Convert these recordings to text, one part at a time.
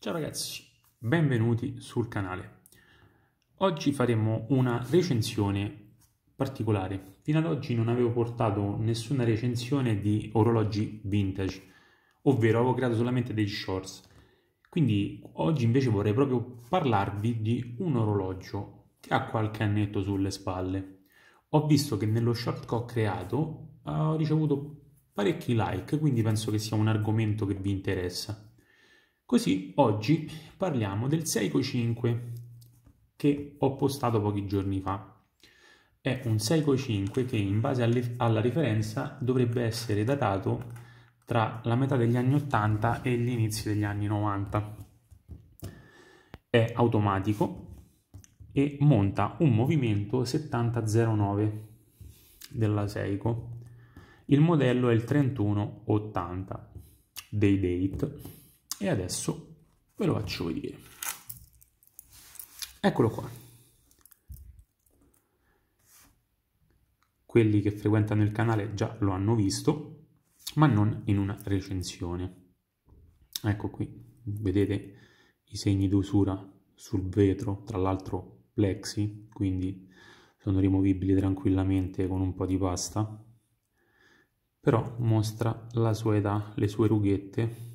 Ciao ragazzi, benvenuti sul canale. Oggi faremo una recensione particolare. Fino ad oggi non avevo portato nessuna recensione di orologi vintage, ovvero avevo creato solamente degli shorts. Quindi oggi invece vorrei proprio parlarvi di un orologio che ha qualche annetto sulle spalle. Ho visto che nello short che ho creato ho ricevuto parecchi like, quindi penso che sia un argomento che vi interessa. Così oggi parliamo del Seiko 5 che ho postato pochi giorni fa. È un Seiko 5 che in base alla referenza dovrebbe essere datato tra la metà degli anni 80 e gli inizi degli anni 90. È automatico e monta un movimento 7009 della Seiko. Il modello è il 3180 Day Date e adesso ve lo faccio vedere. Eccolo qua. Quelli che frequentano il canale già lo hanno visto ma non in una recensione. Ecco qui vedete i segni d'usura sul vetro tra l'altro plexi quindi sono rimovibili tranquillamente con un po' di pasta. Però mostra la sua età le sue rughette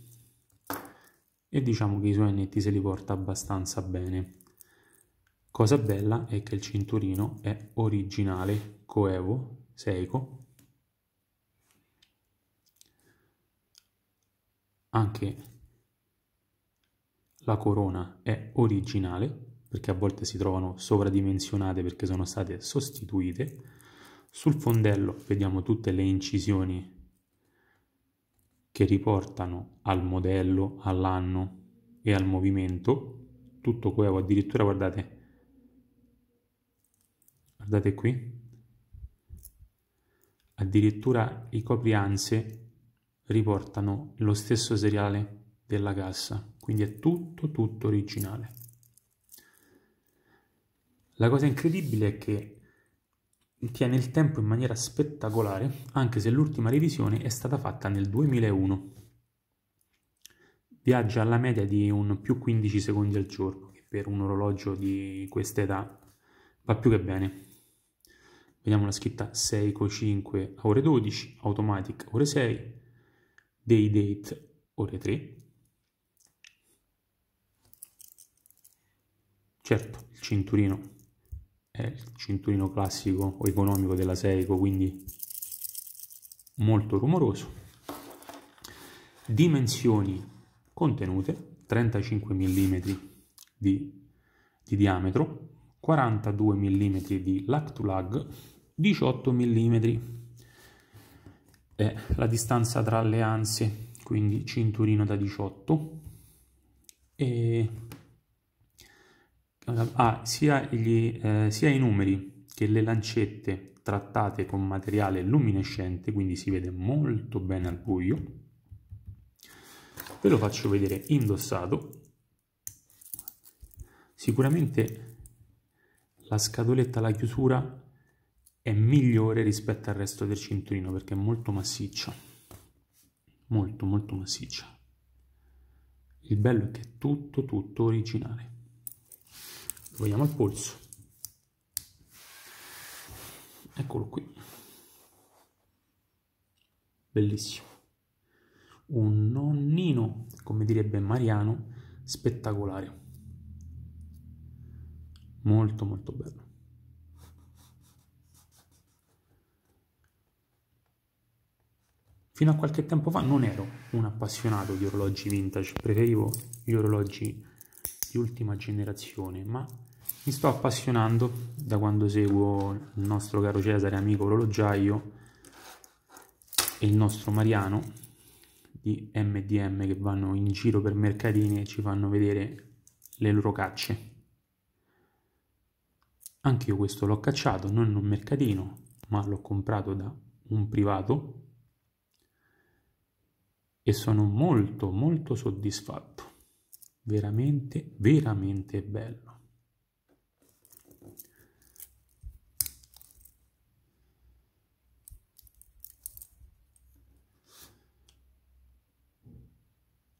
e diciamo che i suoi annetti se li porta abbastanza bene. Cosa bella è che il cinturino è originale Coevo Seiko. Anche la corona è originale perché a volte si trovano sovradimensionate perché sono state sostituite. Sul fondello vediamo tutte le incisioni che riportano al modello, all'anno e al movimento, tutto quello addirittura guardate, guardate qui, addirittura i coprianze riportano lo stesso seriale della cassa, quindi è tutto tutto originale. La cosa incredibile è che tiene il tempo in maniera spettacolare, anche se l'ultima revisione è stata fatta nel 2001. Viaggia alla media di un più 15 secondi al giorno, che per un orologio di questa età va più che bene. Vediamo la scritta Seiko 5 ore 12, Automatic ore 6, Day Date ore 3. Certo, il cinturino è il cinturino classico o economico della Seiko, quindi molto rumoroso. Dimensioni contenute, 35 mm di, di diametro, 42 mm di lag to lag, 18 mm è la distanza tra le anse, quindi cinturino da 18 e ha sia, gli, eh, sia i numeri che le lancette trattate con materiale luminescente, quindi si vede molto bene al buio. Ve lo faccio vedere indossato. Sicuramente la scatoletta, la chiusura è migliore rispetto al resto del cinturino perché è molto massiccia. Molto molto massiccia. Il bello è che è tutto tutto originale vogliamo al polso. Eccolo qui. Bellissimo. Un nonnino come direbbe Mariano spettacolare. Molto molto bello. Fino a qualche tempo fa non ero un appassionato di orologi vintage, preferivo gli orologi di ultima generazione, ma mi sto appassionando da quando seguo il nostro caro Cesare, amico orologiaio, e il nostro Mariano di MDM che vanno in giro per mercatini e ci fanno vedere le loro cacce. Anche io questo l'ho cacciato, non in un mercatino, ma l'ho comprato da un privato e sono molto molto soddisfatto veramente veramente bello.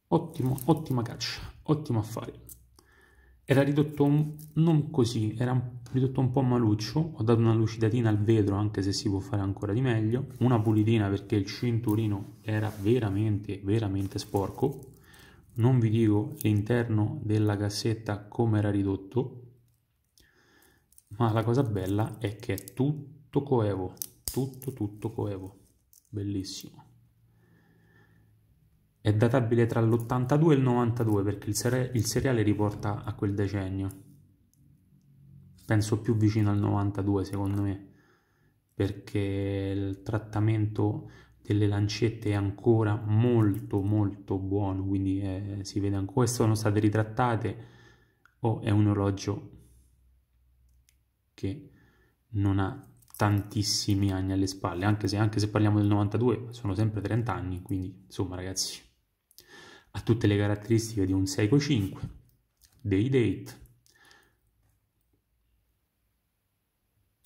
Ottimo, ottima caccia, ottimo affare. Era ridotto un, non così, era ridotto un po' maluccio, ho dato una lucidatina al vetro anche se si può fare ancora di meglio, una pulitina perché il cinturino era veramente, veramente sporco, non vi dico l'interno della cassetta come era ridotto, ma la cosa bella è che è tutto coevo, tutto tutto coevo, bellissimo. È databile tra l'82 e il 92 perché il, sere il seriale riporta a quel decennio. Penso più vicino al 92 secondo me, perché il trattamento delle lancette è ancora molto molto buono, quindi eh, si vede ancora, sono state ritrattate o oh, è un orologio che non ha tantissimi anni alle spalle, anche se, anche se parliamo del 92 sono sempre 30 anni, quindi insomma ragazzi ha tutte le caratteristiche di un Seiko 5, day date,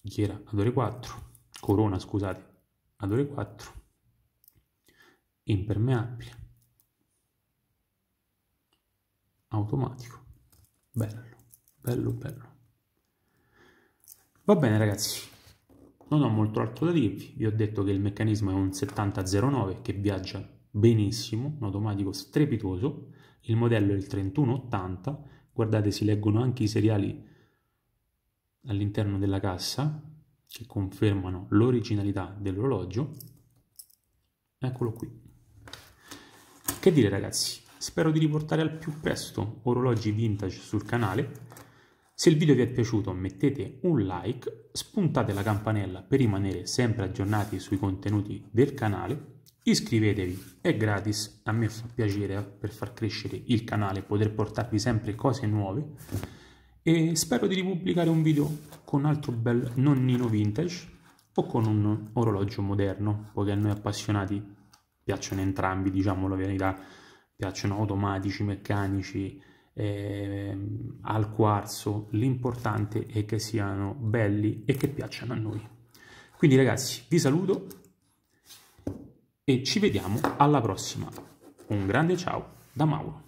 ghiera ad ore 4, corona scusate, ad ore 4, impermeabile, automatico, bello, bello, bello. Va bene ragazzi, non ho molto altro da dirvi, vi ho detto che il meccanismo è un 7009 che viaggia benissimo, un automatico strepitoso, il modello è il 3180, guardate si leggono anche i seriali all'interno della cassa che confermano l'originalità dell'orologio, eccolo qui. Che dire ragazzi, spero di riportare al più presto orologi vintage sul canale, se il video vi è piaciuto mettete un like, spuntate la campanella per rimanere sempre aggiornati sui contenuti del canale Iscrivetevi, è gratis, a me fa piacere per far crescere il canale, poter portarvi sempre cose nuove. E spero di ripubblicare un video con altro bel nonnino vintage o con un orologio moderno, poiché a noi appassionati piacciono entrambi, diciamo la verità, piacciono automatici, meccanici, eh, al quarzo, l'importante è che siano belli e che piacciono a noi. Quindi ragazzi, vi saluto e ci vediamo alla prossima. Un grande ciao da Mauro.